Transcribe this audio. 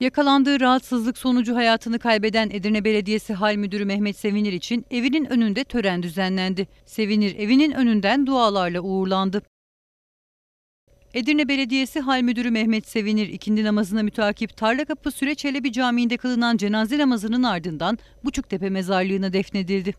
Yakalandığı rahatsızlık sonucu hayatını kaybeden Edirne Belediyesi Hal Müdürü Mehmet Sevinir için evinin önünde tören düzenlendi. Sevinir evinin önünden dualarla uğurlandı. Edirne Belediyesi Hal Müdürü Mehmet Sevinir ikindi namazına mütakip Tarlakapı Süreç Çelebi Camii'nde kılınan cenaze namazının ardından Buçuktepe mezarlığına defnedildi.